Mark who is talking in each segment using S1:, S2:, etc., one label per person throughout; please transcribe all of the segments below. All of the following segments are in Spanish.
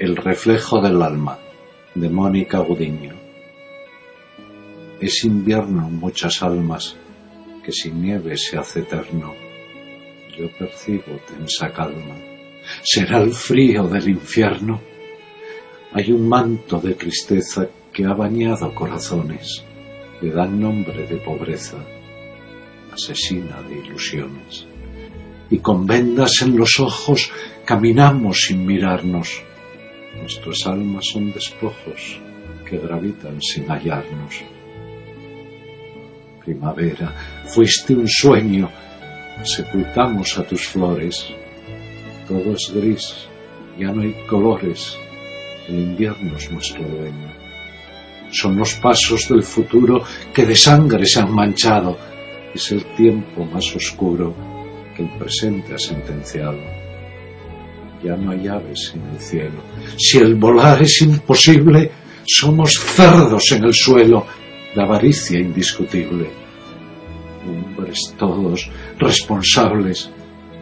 S1: El reflejo del alma, de Mónica Gudiño. Es invierno muchas almas, que sin nieve se hace eterno. Yo percibo tensa calma. ¿Será el frío del infierno? Hay un manto de tristeza que ha bañado corazones, le dan nombre de pobreza, asesina de ilusiones. Y con vendas en los ojos caminamos sin mirarnos Nuestras almas son despojos que gravitan sin hallarnos. Primavera, fuiste un sueño, sepultamos a tus flores. Todo es gris, ya no hay colores, el invierno es nuestro dueño. Son los pasos del futuro que de sangre se han manchado. Es el tiempo más oscuro que el presente ha sentenciado ya no hay aves en el cielo. Si el volar es imposible, somos cerdos en el suelo, de avaricia indiscutible. Hombres todos, responsables,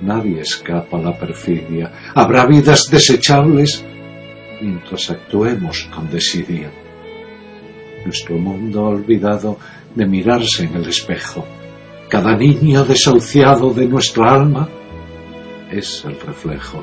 S1: nadie escapa a la perfidia. Habrá vidas desechables mientras actuemos con desidia. Nuestro mundo ha olvidado de mirarse en el espejo. Cada niño desahuciado de nuestra alma es el reflejo